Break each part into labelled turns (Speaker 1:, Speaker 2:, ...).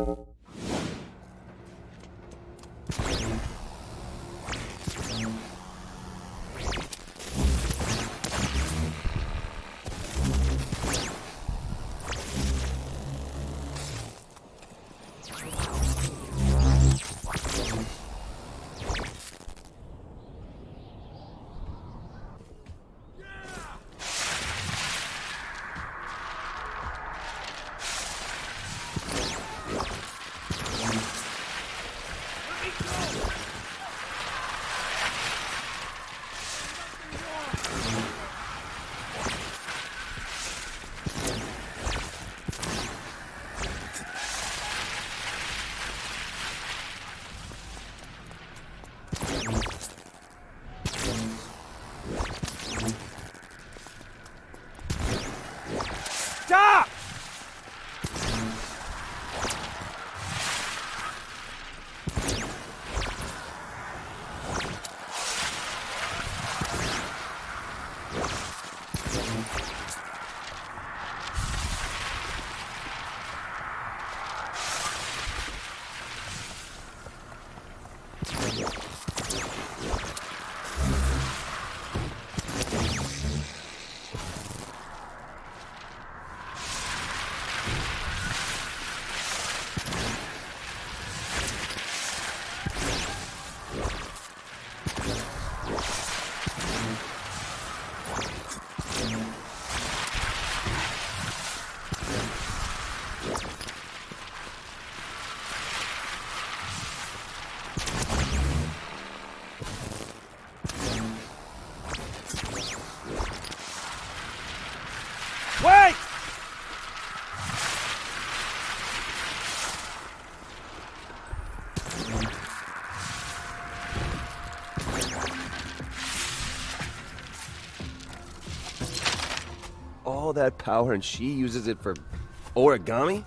Speaker 1: Stop! Wait!
Speaker 2: All that power and she uses it for origami?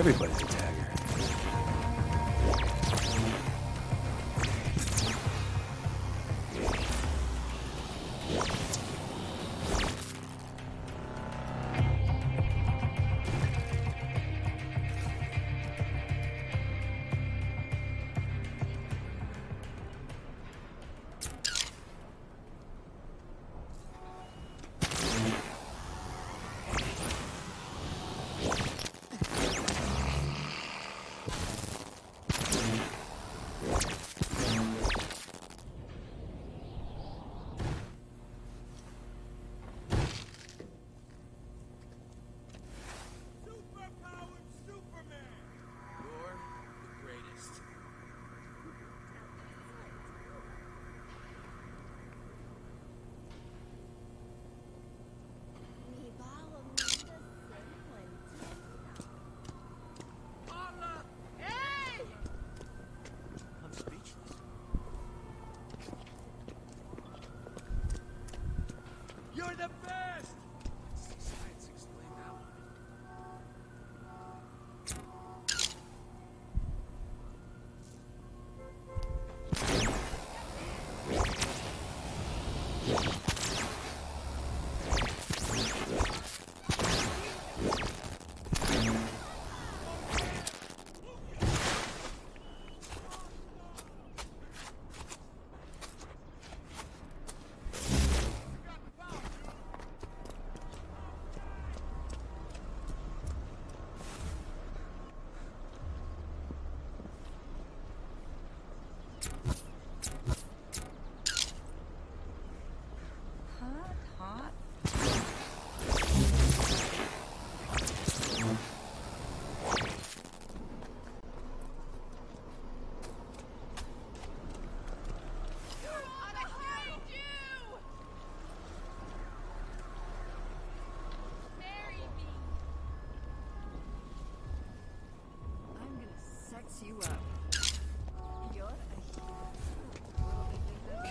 Speaker 2: Everybody's a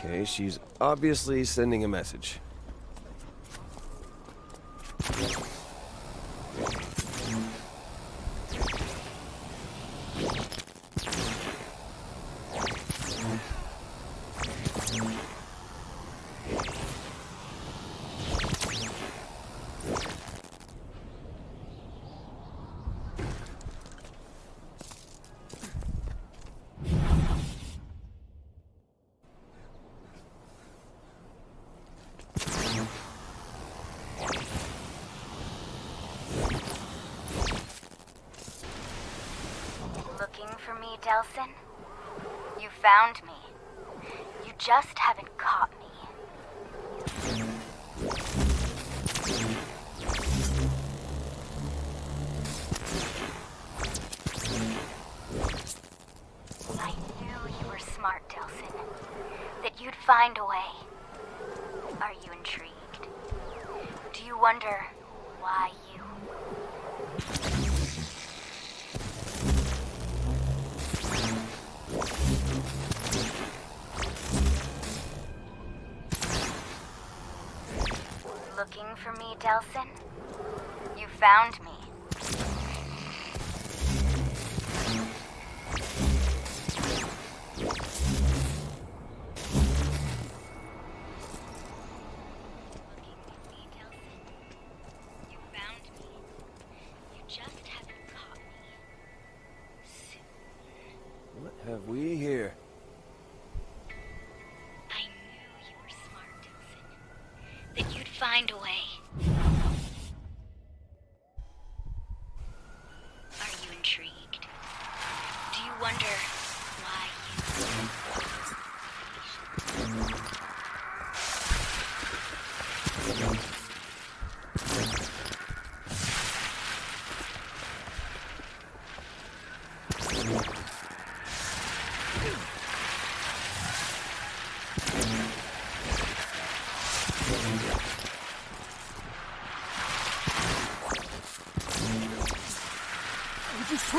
Speaker 2: Okay, she's obviously sending a message.
Speaker 3: Looking for me, Delsin? You found me. You just haven't caught me. I knew you were smart, Delsin. That you'd find a way. Are you intrigued? Do you wonder why you? Looking for me, Delsin? You found me. Find a way.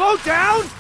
Speaker 1: Slow down?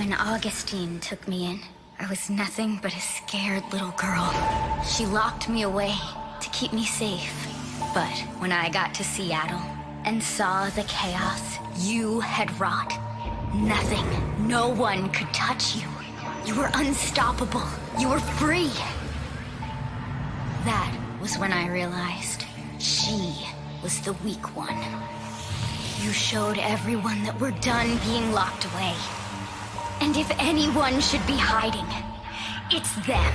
Speaker 3: When Augustine took me in, I was nothing but a scared little girl. She locked me away to keep me safe. But when I got to Seattle and saw the chaos you had wrought, nothing, no one could touch you. You were unstoppable. You were free. That was when I realized she was the weak one. You showed everyone that we're done being locked away. And if anyone should be hiding, it's them.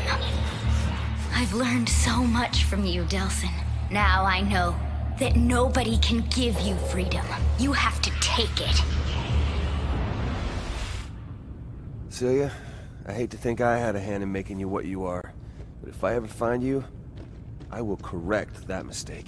Speaker 3: I've learned so much from you, Delsin. Now I know that nobody can give you freedom. You have to take it.
Speaker 2: Celia, I hate to think I had a hand in making you what you are, but if I ever find you, I will correct that mistake.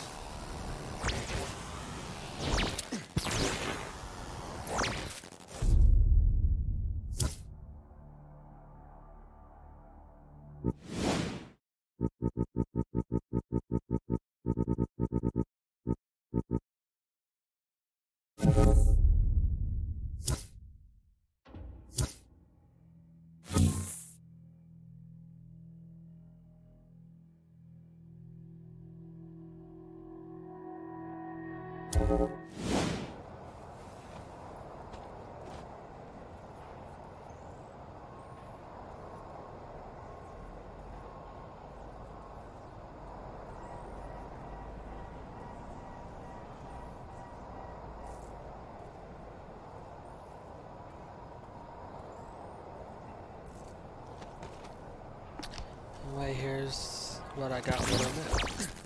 Speaker 4: what I got with it.